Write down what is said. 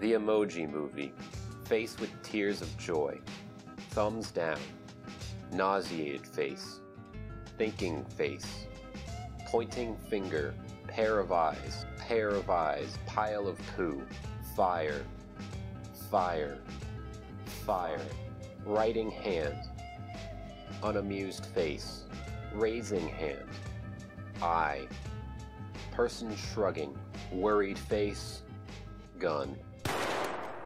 The Emoji Movie. Face with tears of joy. Thumbs down. Nauseated face. Thinking face. Pointing finger. Pair of eyes. Pair of eyes. Pile of poo. Fire. Fire. Fire. Writing hand. Unamused face. Raising hand. Eye. Person shrugging. Worried face. Gun.